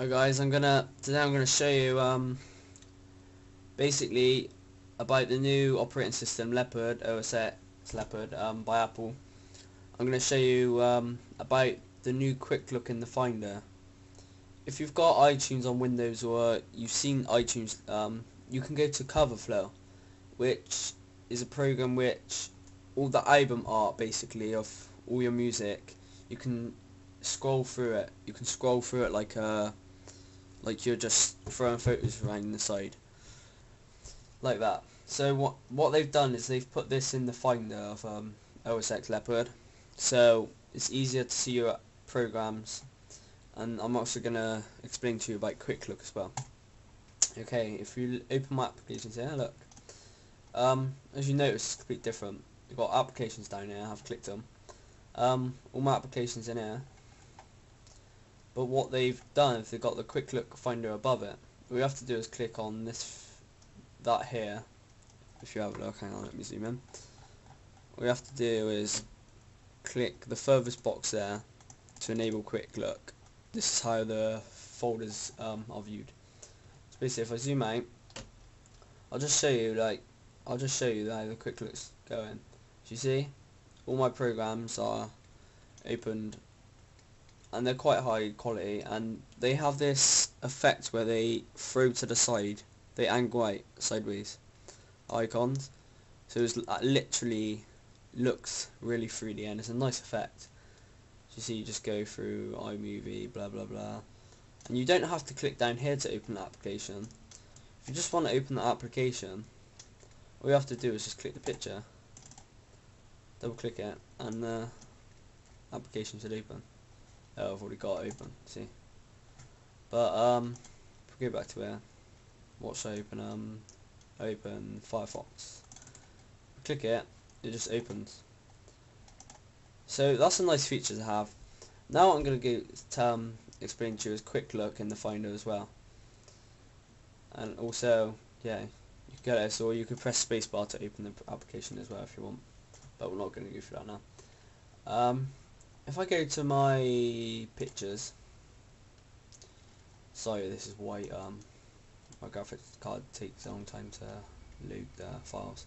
Hi guys, I'm gonna today I'm gonna show you um basically about the new operating system Leopard OS X Leopard um, by Apple. I'm gonna show you um, about the new quick look in the Finder. If you've got iTunes on Windows or you've seen iTunes, um, you can go to CoverFlow, which is a program which all the album art basically of all your music, you can scroll through it. You can scroll through it like a like you're just throwing photos around the side. Like that. So what what they've done is they've put this in the finder of um, OS X Leopard. So it's easier to see your programs. And I'm also gonna explain to you about quick look as well. Okay if you open my applications here look. Um, as you notice it's completely different. You've got applications down here I've clicked them. Um, all my applications in here but what they've done is they've got the quick look finder above it. You have to do is click on this that here. If you have a look hang on let me zoom in. You have to do is click the furthest box there to enable quick look. This is how the folders um, are viewed. So basically if I zoom out I'll just show you like I'll just show you how the quick looks going so you see all my programs are opened and they're quite high quality and they have this effect where they throw to the side they angle out sideways icons. So it literally looks really 3D and it's a nice effect. So you see you just go through iMovie blah blah blah. And you don't have to click down here to open the application. If you just want to open the application all you have to do is just click the picture double click it and the application should open Oh, I've already got it open, see. But, um, if we go back to where, what should I open? Um, open Firefox. Click it, it just opens. So that's a nice feature to have. Now I'm going to go um, explain to you is quick look in the Finder as well. And also, yeah, you can get this, or you could press spacebar to open the application as well if you want. But we're not going to go through that now. Um, if I go to my pictures sorry this is white um, my graphics card takes a long time to load the files.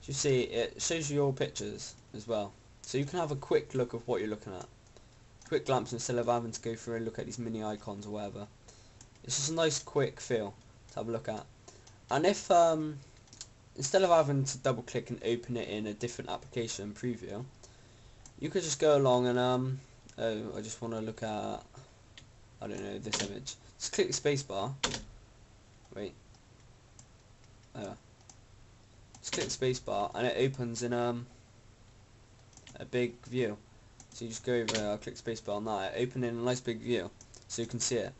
As you see it shows you your pictures as well. So you can have a quick look of what you're looking at. Quick glance instead of having to go through and look at these mini icons or whatever. It's just a nice quick feel to have a look at. And if um, instead of having to double click and open it in a different application preview you could just go along and um oh I just want to look at I don't know this image. Just click the spacebar wait. Oh just click spacebar and it opens in um a big view. So you just go over I'll click spacebar on that. It open in a nice big view so you can see it.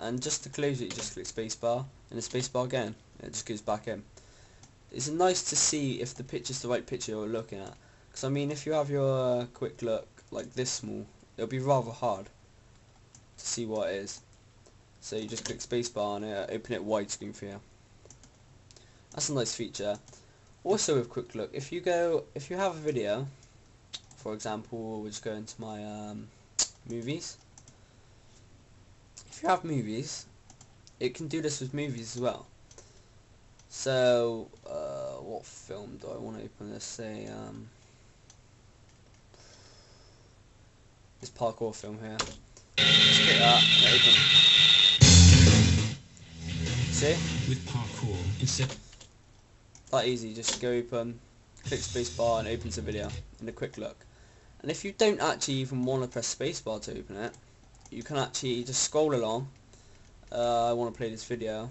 And just to close it you just click spacebar and the spacebar again. It just goes back in. It's nice to see if the picture's the right picture you're looking at because I mean, if you have your uh, quick look like this small, it'll be rather hard to see what it is. So you just click spacebar and it, open it widescreen for you. That's a nice feature. Also with quick look, if you go, if you have a video, for example, we'll just go into my um, movies. If you have movies, it can do this with movies as well. So, uh, what film do I want to open? Let's say, um, this parkour film here. Just click that, open. See? With parkour, instead... That easy, just go open, click spacebar and opens the video in a quick look. And if you don't actually even want to press spacebar to open it, you can actually just scroll along. Uh, I want to play this video.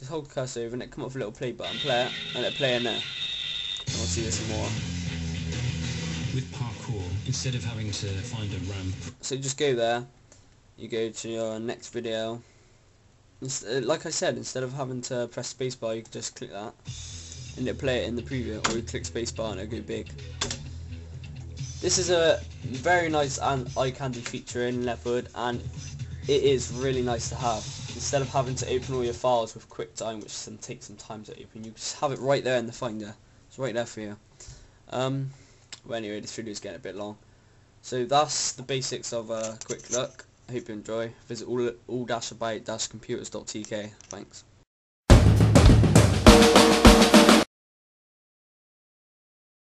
Just hold the cursor over and it come up with a little play button, play it, and it play in there. I want to see this more. With parkour, instead of having to find a ramp. So just go there, you go to your next video. Uh, like I said, instead of having to press spacebar, you can just click that and it'll play it in the preview, or you click spacebar and it'll go big. This is a very nice and eye candy feature in Leopard, and it is really nice to have. Instead of having to open all your files with QuickTime, which can take some time to open, you just have it right there in the Finder. It's right there for you. Um, well anyway, this video is getting a bit long. So that's the basics of a quick look. I hope you enjoy. Visit all all dash about dash computers.tk. Thanks.